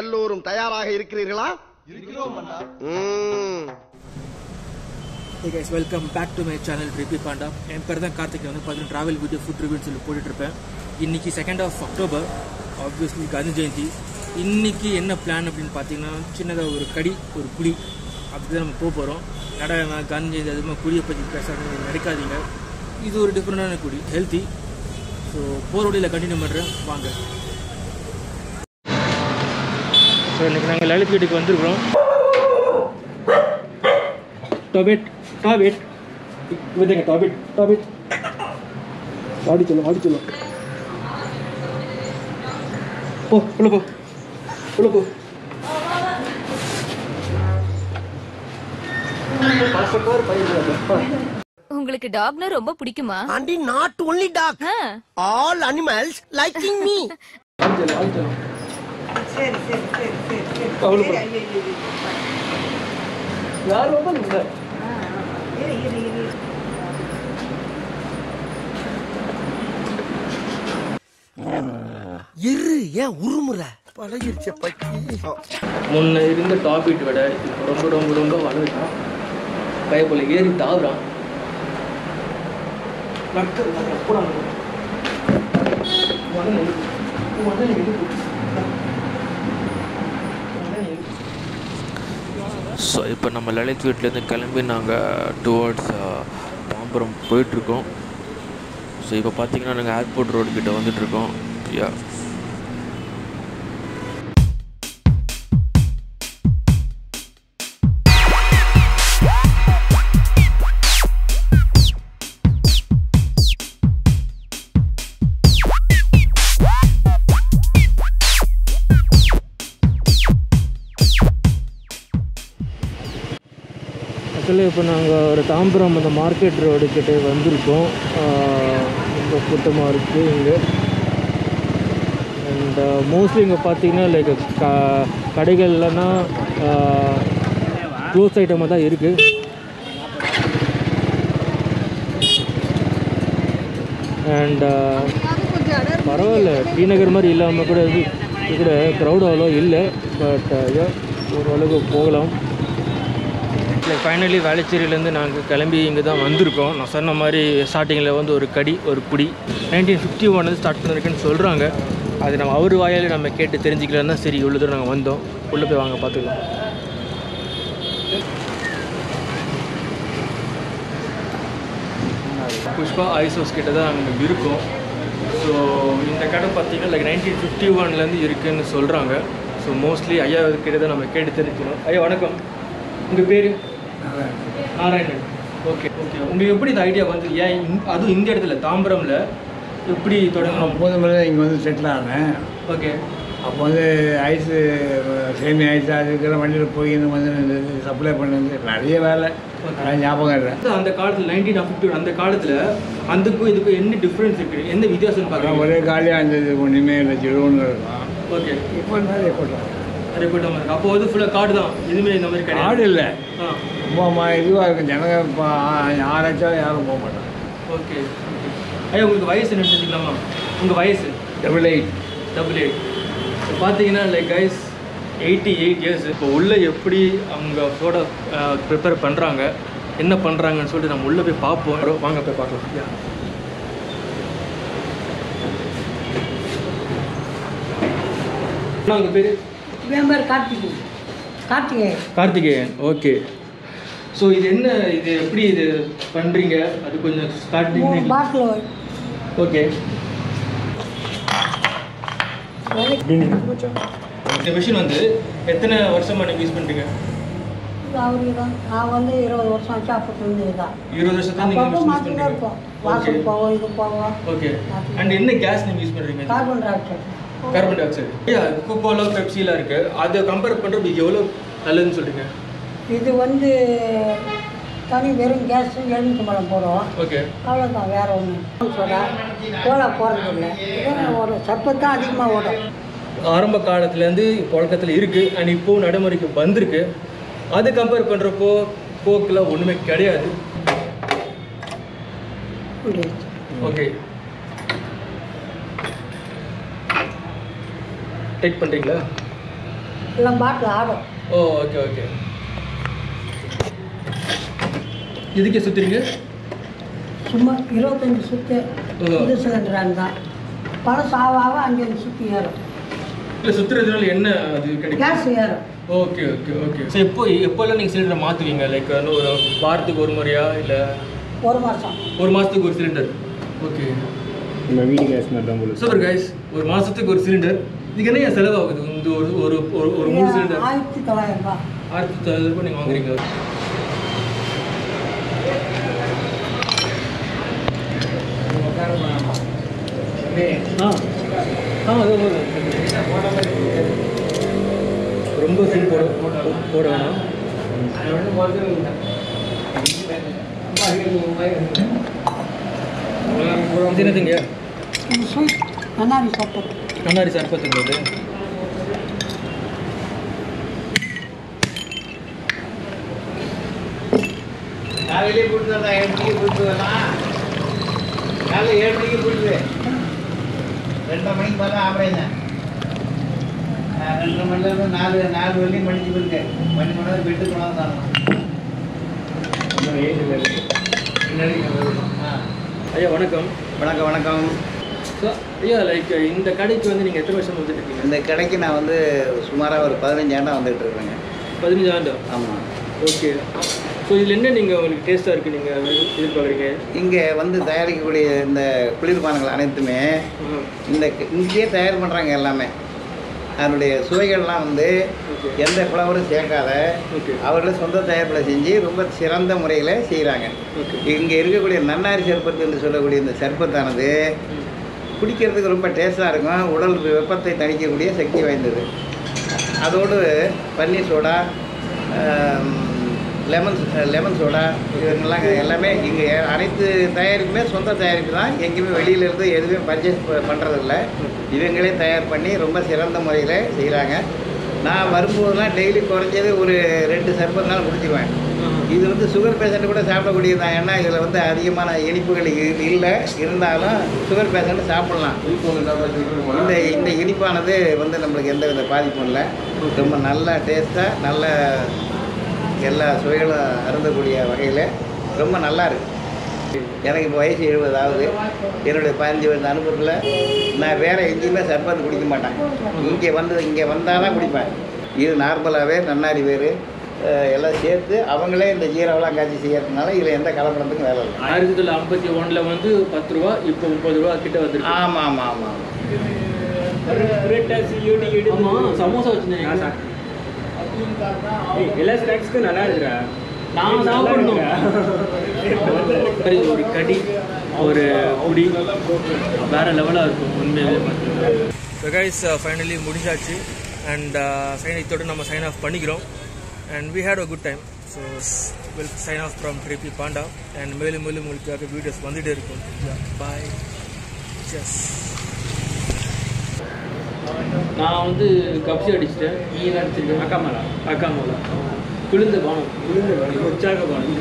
எல்லோரும் தயாராக இருக்கிறீர்களா? ம். Hey guys welcome back to my channel Trippy Panda என் பேர் தான் கார்த்திக். வந்து பார்த்தீங்கன்னா ட்ராவல் வீடியோ ஃபுட் ரிவ்யூன்னு சொல்லி போட்டுட்ருப்பேன். இன்னைக்கு second of October obviously Gandhi Jayanti. இன்னைக்கு என்ன பிளான் அப்படின்னு பார்த்தீங்கன்னா சின்னதாக ஒரு கடி ஒரு குழி அப்படிதான் நம்ம போக போகிறோம் நட காந்தி ஜெயந்தி அதுமாதிரி குழியை பற்றி பேசாதீங்க நினைக்காதீங்க இது ஒரு டிஃப்ரெண்டான குடி ஹெல்த்தி ஸோ போகிற வழியில் கண்டினியூ பண்ணுறேன் வாங்க. ஸோ நாங்கள் லலித் வீட்டுக்கு வந்துருக்குறோம். டொபெட் டாபெட். விதைங்க டாபெட் டாபெட். ஆடி சொல்லும் ஆடி சொல்லும். போ உள்ள போ. உள்ள போ. உங்களுக்கு டாக்னா ரொம்ப பிடிக்குமா? And not only dog all animals liking me சரி யார் ரொம்ப இல்லை இரு ஏன் உருமுற? பழகிருச்ச பக்கி முன்ன இருந்த டாபிட் விட இப்போ ரொம்ப ரொம்ப ரொம்ப வளர்ட்டான் பயப்போல ஏறி தாவுறான். ஸோ இப்போ நம்ம லலித் வீட்லேருந்து கிளம்பி நாங்கள் டுவர்ட்ஸ் பாம்பரம் uh, போயிட்டுருக்கோம் ஸோ இப்போ பார்த்தீங்கன்னா நாங்கள் ஏர்போர்ட் ரோடு கிட்டே வந்துட்டுருக்கோம் யா ஆக்சுவலி இப்போ நாங்கள் ஒரு தாம்பரம் அந்த மார்க்கெட் ரோடு கிட்டே வந்திருக்கோம். ரொம்ப கூட்டமாக இருக்குது இங்கே. அண்ட் மோஸ்ட்லி இங்கே பார்த்தீங்கன்னா லைக் க கடைகள்லனா க்ளோஸ் ஐட்டமாக தான் இருக்குது அண்ட் பரவாயில்ல டிநகர் மாதிரி இல்லாமல் கூட இது இது கூட க்ரௌட் அவ்வளோ இல்லை. பட் ஓரளவுக்கு போகலாம். லைக் ஃபைனலி வேளச்சேரியிலேருந்து நாங்கள் கிளம்பி இங்கே தான் வந்திருக்கோம். நான் சொன்ன மாதிரி ஸ்டார்டிங்கில் வந்து ஒரு கடி ஒரு குடி நைன்டீன் ஃபிஃப்டி ஒன்லேருந்து ஸ்டார்ட் பண்ணிருக்குன்னு சொல்கிறாங்க அது நம்ம அவர் வாயாலே நம்ம கேட்டு தெரிஞ்சுக்கலாம் தான் சரி இவ்வளோ தூரம் நாங்கள் வந்தோம். உள்ளே போய் வாங்க பார்த்துக்கலாம் புஷ்பா ஐஸ் ஹவுஸ் கிட்ட தான் நாங்கள் இருக்கோம். ஸோ இந்த கடை பார்த்திங்கன்னா லைக் நைன்டீன் ஃபிஃப்டி ஒன்லேருந்து இருக்குதுன்னு சொல்கிறாங்க ஸோ மோஸ்ட்லி ஐயா கிட்ட தான் நம்ம கேட்டு தெரிஞ்சுக்கணும். ஐயா வணக்கம். உங்கள் பேர்? Narayanan okay okay. உங்களுக்கு எப்படி இந்த ஐடியா வந்து ஏன் அதுவும் இந்த இடத்துல தாம்பரம்ல எப்படி தொடங்கணும்? போதும் முறை இங்கே வந்து செட்டில் ஆனேன். ஓகே. அப்போ வந்து ஐஸு சேமி ஐஸ் அது இருக்கிற வண்டியில் போய் இந்த வந்து சப்ளை பண்ணது நிறைய வேலை. ஞாபகம் இல்லை. அந்த காலத்தில் நைன்டீன் ஃபிஃப்டி அந்த காலத்தில் அதுக்கும் இதுக்கும் என்ன டிஃப்ரென்ஸ் இருக்குது என்ன வித்தியாசம் பார்க்குறோம் ஒரே காலியாக இருந்தது ஒன்றுமே இல்லை ஜிரோன்னு இருக்கும் ஓகே. இப்போ நிறைய போட்டோம் அதே போட்ட மாதிரி இருக்கு. அப்போ வந்து ஃபுல்லாக காடு தான். எதுவுமே இந்த மாதிரி காடு கிடையாது இல்லை. ஆ. ரொம்ப இதுவாக இருக்கும் ஜனங்க இப்போ ஆராய்ச்சா யாரும் போக மாட்டாங்க. ஓகே ஐயா உங்களுக்கு வயசு என்ன தெரிஞ்சுக்கலாமா? உங்கள் வயசு? டபுள் எயிட் டபுள் எயிட் இப்போ பார்த்தீங்கன்னா like guys eighty eight years இப்போ உள்ளே எப்படி அவங்க சோடா ப்ரிப்பேர் பண்ணுறாங்க என்ன பண்ணுறாங்கன்னு சொல்லிட்டு நம்ம உள்ளே போய் பார்ப்போம் வாங்க போய் பார்க்கலாம் Yeah. அண்ணா, உங்க பேர்? என் பேர் கார்த்திகை கார்த்திகை கார்த்திகேயன் ஓகே. ஸோ இது என்ன இது எப்படி இது பண்ணுறீங்க அது கொஞ்சம் ஸ்டார்டிங் பாட்டில் ஓகே. இந்த மிஷின் வந்து எத்தனை வருஷமா நீங்கள் யூஸ் பண்ணுறீங்க நான் வந்து இருபது வருஷம் ஆச்சு அப்போ தான். இருபது வருஷத்துல நீங்க அப்பப்போ யூஸ் மாற்றிக்கிட்டே இருப்போம். வாசல் போவோம் இது போவோம். ஓகே அண்ட் என்ன கேஸ் நீங்க யூஸ் பண்றீங்க? Carbon dioxide carbon dioxide ஐயா கோகோலா பெப்சிலாம் இருக்கு. அதை கம்பேர் பண்றது இது எவ்வளோ நல்லதுன்னு சொல்றீங்க இது வந்து தனி வெறும் கேஸ் எலுமிச்சை பழம் போடுவோம் ஓகே அவ்வளோதான் வேற ஒன்று சோடா கோலா போடுறது இல்லை இதெல்லாம் ஒரு சத்து தான் அதிகமாக ஓடும். ஆரம்ப காலத்துலேருந்து புழக்கத்தில் இருக்கு. அண்ட் இப்போ நடைமுறைக்கு வந்திருக்கு. அது கம்பேர் பண்ணுறப்போ கோக்கில் ஒன்றுமே கிடையாது. ஓகே டைட் பண்ணுறீங்களா இல்லை பாட்டில் ஆடும். ஓ ஓகே ஓகே இதுக்கே சுற்றுறீங்க சும்மா இருபத்தஞ்சி சுற்று. இது சிலிண்டர் தான். ஆக ஆக அங்கே சுற்றி ஏறும். இல்லை சுற்றுறதுனால என்ன அது கிடைக்கும்? கேஸ் ஏறும். ஓகே ஓகே ஓகே ஸோ எப்போ எப்போல்லாம் நீங்கள் சிலிண்டரை மாற்றுவீங்க லைக் ஒரு வாரத்துக்கு ஒரு முறையா இல்லை? ஒரு மாதம் ஒரு மாதத்துக்கு ஒரு சிலிண்டர். ஓகே நம்ம வீடு கேஸ் மாதிரி தான் சூப்பர் கைஸ் ஒரு மாதத்துக்கு ஒரு சிலிண்டர். இதுக்கு என்ன செலவாகுது இந்த ஒரு ஒரு ஒரு மூணு சிலிண்டர் ஆயிரத்தி தொள்ளாயிரம் ரூபாய் ஆயிரத்தி தொள்ளாயிரம் ரூபாய் நீங்கள் வாங்குறீங்க ரொம்ப சீன் போட போட வேணாம் என்னதுங்க? இது ஸ்வீட் கண்ணாடி சர்பத்துங்கிறது காலையிலே கூட்டு வரலாம் ஏழு மணிக்கு கூட்டு வரலாம். காலையில் ஏழு மணிக்கு கூட்டுது ரெண்டரை மணிக்கு பார்த்தா ஆப்ரேஷன். ரெண்டரை மணிலேருந்து நாலு நாலு வரையும் மணிக்கு இருக்கு மணி கொண்டு வந்து பெட்டு கொண்டாந்து தரணும். ஆ. ஐயா வணக்கம். வணக்கம் வணக்கம். ஸோ ஐயா லைக் இந்த கடைக்கு வந்து நீங்கள் எத்தனை வருஷம் வந்துட்டு இருக்கீங்க? இந்த கடைக்கு நான் வந்து சுமாராக ஒரு பதினஞ்சு ஆண்டா வந்துட்டு இருக்கிறேங்க பதினஞ்சு ஆண்டு? ஆமாம் ஓகே ஸோ இதில் என்ன நீங்கள் உங்களுக்கு டேஸ்ட்டாக இருக்குது நீங்கள் எதிர்பார்க்குறீங்க? இங்கே வந்து தயாரிக்கக்கூடிய இந்த குளிர்பானங்கள் அனைத்துமே இந்த இங்கேயே தயார் பண்ணுறாங்க எல்லாமே. அதனுடைய சுவைகள்லாம் வந்து. எந்த ஃப்ளவரும் சேர்க்காத. அவர்களே சொந்த தயாரிப்பில் செஞ்சு ரொம்ப சிறந்த முறையில் செய்கிறாங்க இங்கே இருக்கக்கூடிய நன்னாரி சர்பத்து என்று சொல்லக்கூடிய இந்த சர்பத்தானது குடிக்கிறதுக்கு ரொம்ப டேஸ்ட்டாக இருக்கும். உடல் வெப்பத்தை தணிக்கக்கூடிய சக்தி வாய்ந்தது. அதோடு paneer soda lemon lemon soda இதுலாம் எல்லாமே இங்கே அனைத்து தயாரிப்புமே சொந்த தயாரிப்பு தான். எங்கேயுமே வெளியிலேருந்து எதுவுமே பர்ச்சேஸ் பண்ணுறதில்ல இவங்களே தயார் பண்ணி ரொம்ப சிறந்த முறையில் செய்கிறாங்க நான் வரும்போதெல்லாம் டெய்லி குறைஞ்சது ஒரு ரெண்டு சர்பத்னாலும் குடிச்சிக்குவேன். இது வந்து சுகர் பேஷண்ட் கூட சாப்பிடக்கூடியது? தான் ஏன்னா இதில் வந்து அதிகமான இனிப்புகள் இல்லை. இருந்தாலும் சுகர் பேஷண்ட் சாப்பிட்லாம். இந்த இந்த இனிப்பானது வந்து நம்மளுக்கு எந்த வித பாதிப்பும் இல்லை. ரொம்ப நல்ல டேஸ்ட்டாக நல்ல எல்லா சுவைகளும் அருந்தக்கூடிய வகையில் ரொம்ப நல்லா இருக்கு. எனக்கு இப்போ வயசு எழுபதாவது என்னுடைய பதினஞ்சு வருஷ அனுபவத்தில் நான் வேறு எங்கேயுமே சர்பத்து குடிக்க மாட்டேன். இங்கே வந்து இங்கே வந்தால் தான் குடிப்பேன். இது நார்மலாகவே நன்னாரி வேறு. எல்லாம் சேர்த்து அவங்களே இந்த ஜீரவெல்லாம் காய்ச்சி செய்யறதுனால இதில் எந்த கலப்படத்துக்கும் வேலை இல்லை. ஆயிரத்தி தொள்ளாயிரத்தி ஐம்பத்தி ஒன்றில் வந்து பத்து ரூபா இப்போ முப்பது ரூபா கிட்ட வந்துருக்கு. ஆமாம் ஆமாம் ஆமாம் ஆமாம் சமோசா வச்சுருந்தேன் எல்லா ஸ்நாக்ஸ்க்கும் நல்லா இருக்குடா நான் சாப்பிடணும் ஒரு கடி ஒரு குடி வேற லெவலாக இருக்கும் உண்மையாகவே ஸோ கைஸ் ஃபைனலி முடிஞ்சாச்சு. அண்ட் ஃபைனல் இதோட நம்ம சைன் ஆஃப் பண்ணிக்கிறோம். And we had a good time so will sign off from Trippy Panda and மேலும் மேலும் உங்களுக்காக வீடியோஸ் வந்துகிட்டே இருக்கும். பாய் ஜஸ் நான் வந்து கப்சி அடிச்சிட்டேன். நீ என்ன அடிச்சிருக்கேன் அக்காமலா. அக்காமலா. குளிர்ந்த பானம். குளிர்ந்த பானம். உற்சாக பானம்.